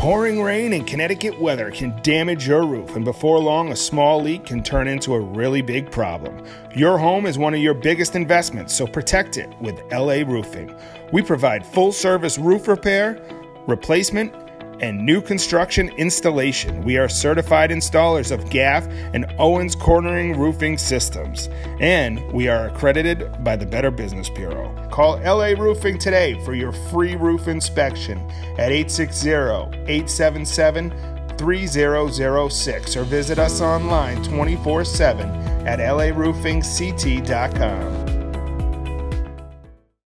Pouring rain and Connecticut weather can damage your roof, and before long, a small leak can turn into a really big problem. Your home is one of your biggest investments, so protect it with LA Roofing. We provide full service roof repair, replacement, and new construction installation. We are certified installers of GAF and Owens Corning Roofing Systems, and we are accredited by the Better Business Bureau. Call LA Roofing today for your free roof inspection at 860 877 3006 or visit us online 24 7 at laroofingct.com.